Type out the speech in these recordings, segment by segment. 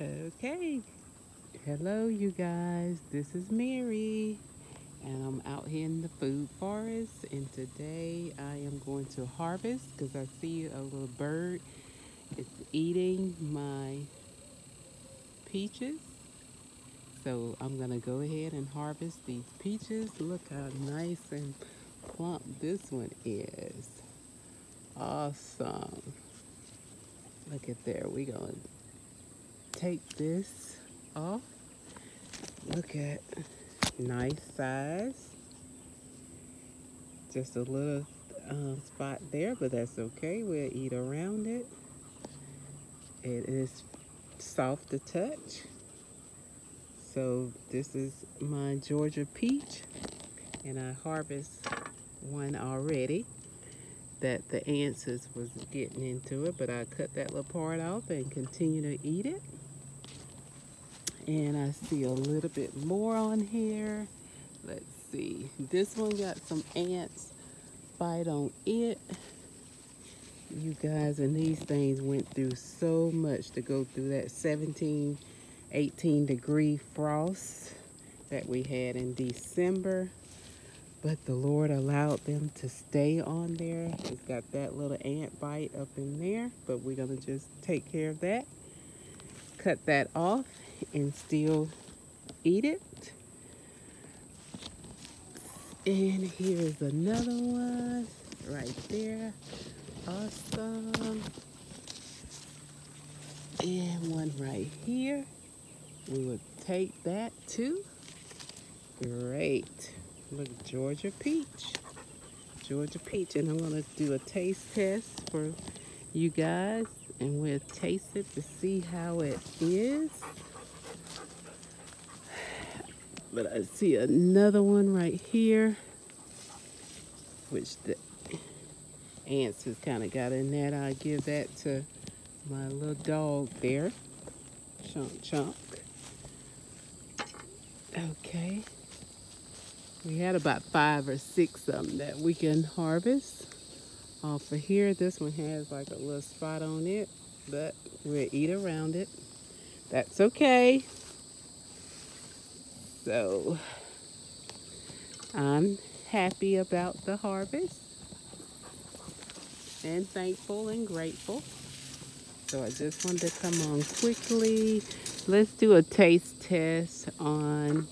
Okay. Hello, you guys. This is Mary, and I'm out here in the food forest. And today I am going to harvest because I see a little bird. It's eating my peaches. So I'm going to go ahead and harvest these peaches. Look how nice and plump this one is. Awesome. Look at there. We're going take this off. Look at nice size. Just a little uh, spot there, but that's okay. We'll eat around it. It is soft to touch. So this is my Georgia peach, and I harvest one already that the ants was getting into it, but I cut that little part off and continue to eat it. And I see a little bit more on here. Let's see. This one got some ants bite on it. You guys, and these things went through so much to go through that 17, 18 degree frost that we had in December. But the Lord allowed them to stay on there. It's got that little ant bite up in there, but we're gonna just take care of that. Cut that off and still eat it. And here is another one right there. Awesome. And one right here. We will take that too. Great. Look, Georgia peach. Georgia peach. And I'm going to do a taste test for you guys. And we'll taste it to see how it is. But I see another one right here, which the ants has kind of got in that. I give that to my little dog there. Chunk, chunk. Okay. We had about five or six of them that we can harvest off of here. This one has like a little spot on it, but we'll eat around it. That's okay. So I'm happy about the harvest and thankful and grateful. So I just wanted to come on quickly. Let's do a taste test on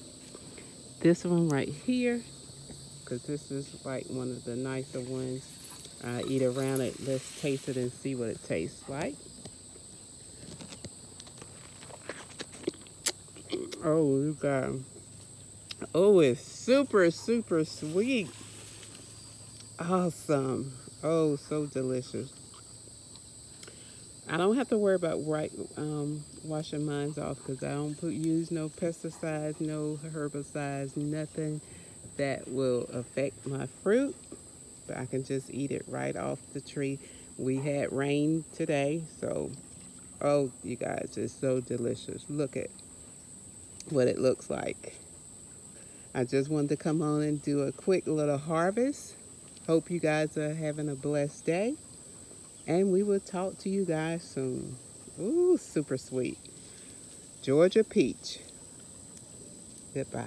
this one right here because this is like one of the nicer ones. I eat around it. Let's taste it and see what it tastes like. Oh, you got Oh, it's super, super sweet. Awesome. Oh, so delicious. I don't have to worry about right um, washing mine off because I don't put use no pesticides, no herbicides, nothing that will affect my fruit. But I can just eat it right off the tree. We had rain today, so oh, you guys, it's so delicious. Look at what it looks like. I just wanted to come on and do a quick little harvest. Hope you guys are having a blessed day. And we will talk to you guys soon. Ooh, super sweet. Georgia peach. Goodbye.